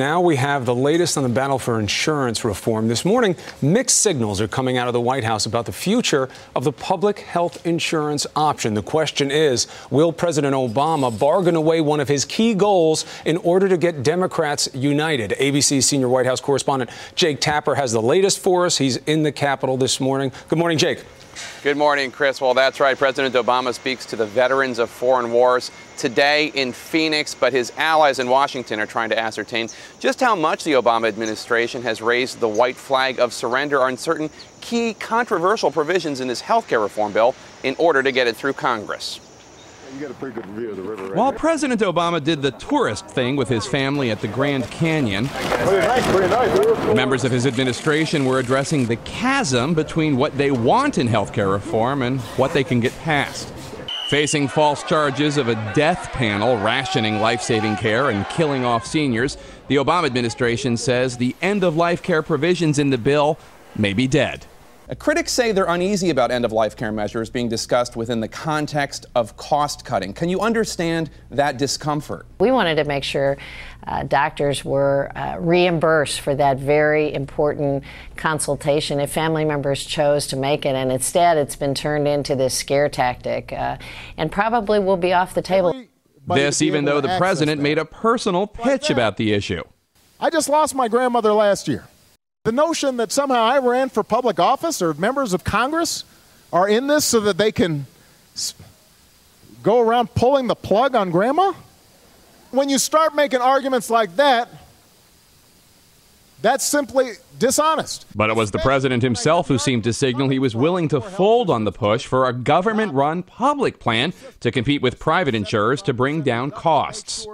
Now we have the latest on the battle for insurance reform. This morning, mixed signals are coming out of the White House about the future of the public health insurance option. The question is will President Obama bargain away one of his key goals in order to get Democrats united? ABC senior White House correspondent Jake Tapper has the latest for us. He's in the Capitol this morning. Good morning, Jake. Good morning, Chris. Well, that's right. President Obama speaks to the veterans of foreign wars today in Phoenix, but his allies in Washington are trying to ascertain just how much the Obama administration has raised the white flag of surrender on certain key controversial provisions in this health care reform bill in order to get it through Congress. Right While President Obama did the tourist thing with his family at the Grand Canyon, members of his administration were addressing the chasm between what they want in health care reform and what they can get passed. Facing false charges of a death panel rationing life saving care and killing off seniors, the Obama administration says the end of life care provisions in the bill may be dead. Critics say they're uneasy about end of life care measures being discussed within the context of cost cutting. Can you understand that discomfort? We wanted to make sure uh, doctors were uh, reimbursed for that very important consultation if family members chose to make it, and instead it's been turned into this scare tactic uh, and probably will be off the table. This, even though the president made a personal pitch about the issue. I just lost my grandmother last year. The notion that somehow I ran for public office or members of Congress are in this so that they can go around pulling the plug on grandma? When you start making arguments like that, that's simply dishonest. But it was the president himself who seemed to signal he was willing to fold on the push for a government run public plan to compete with private insurers to bring down costs.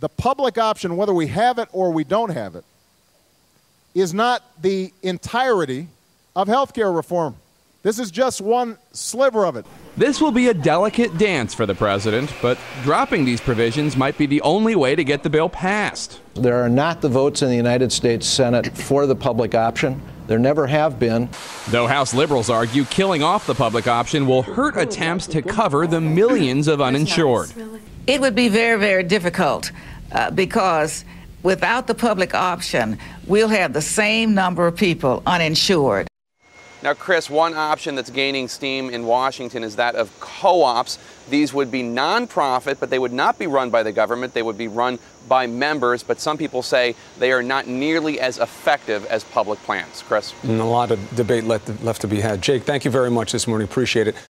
The public option, whether we have it or we don't have it, is not the entirety of health care reform. This is just one sliver of it. This will be a delicate dance for the president, but dropping these provisions might be the only way to get the bill passed. There are not the votes in the United States Senate for the public option. There never have been. Though House liberals argue killing off the public option will hurt attempts to cover the millions of uninsured. It would be very, very difficult uh, because without the public option, we'll have the same number of people uninsured. Now, Chris, one option that's gaining steam in Washington is that of co ops. These would be nonprofit, but they would not be run by the government. They would be run by members, but some people say they are not nearly as effective as public plans. Chris? And a lot of debate left, left to be had. Jake, thank you very much this morning. Appreciate it.